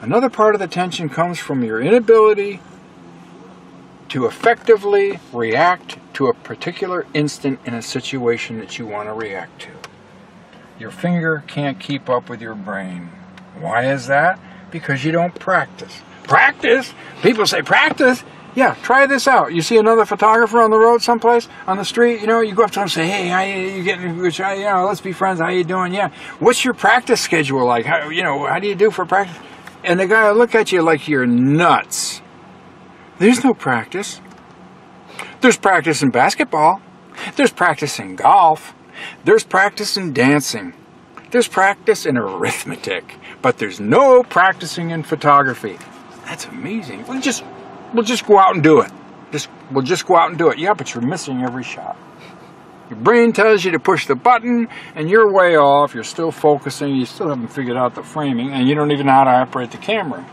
Another part of the tension comes from your inability to effectively react to a particular instant in a situation that you want to react to. Your finger can't keep up with your brain. Why is that? Because you don't practice. Practice? People say practice. Yeah, try this out. You see another photographer on the road someplace, on the street, you know, you go up to him and say, hey, how you, you getting, you know, let's be friends, how you doing? Yeah. What's your practice schedule like? How, you know, how do you do for practice? And the guy will look at you like you're nuts. There's no practice. There's practice in basketball. There's practice in golf. There's practice in dancing. There's practice in arithmetic. But there's no practicing in photography. That's amazing. We'll just we'll just go out and do it. Just we'll just go out and do it. Yeah, but you're missing every shot. Your brain tells you to push the button, and you're way off. You're still focusing. You still haven't figured out the framing, and you don't even know how to operate the camera.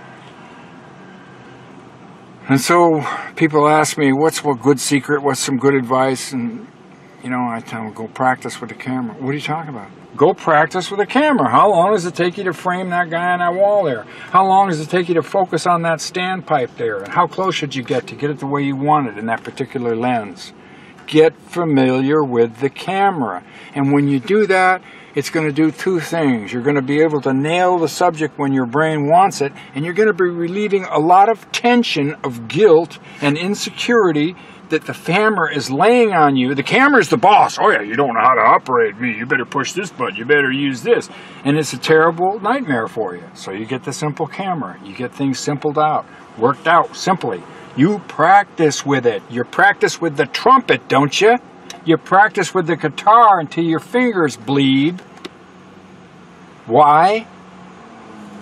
And so people ask me, "What's a good secret? What's some good advice?" And you know, I tell them, "Go practice with the camera." What are you talking about? Go practice with a camera. How long does it take you to frame that guy on that wall there? How long does it take you to focus on that standpipe there? And how close should you get to get it the way you want it in that particular lens? Get familiar with the camera. And when you do that, it's going to do two things. You're going to be able to nail the subject when your brain wants it, and you're going to be relieving a lot of tension of guilt and insecurity that the camera is laying on you. The camera is the boss. Oh yeah, you don't know how to operate me. You better push this button. You better use this. And it's a terrible nightmare for you. So you get the simple camera. You get things simpled out, worked out simply. You practice with it. You practice with the trumpet, don't you? You practice with the guitar until your fingers bleed. Why?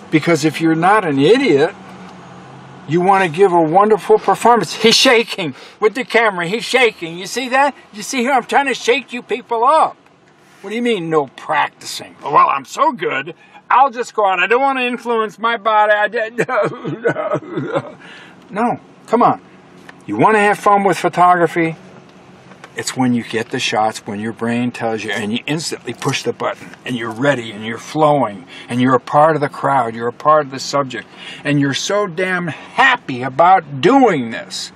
Because if you're not an idiot, you want to give a wonderful performance. He's shaking with the camera. He's shaking. You see that? You see here? I'm trying to shake you people up. What do you mean, no practicing? Oh, well, I'm so good. I'll just go out. I don't want to influence my body. I did. No, no, no. No, come on. You want to have fun with photography? It's when you get the shots, when your brain tells you, and you instantly push the button, and you're ready, and you're flowing, and you're a part of the crowd, you're a part of the subject, and you're so damn happy about doing this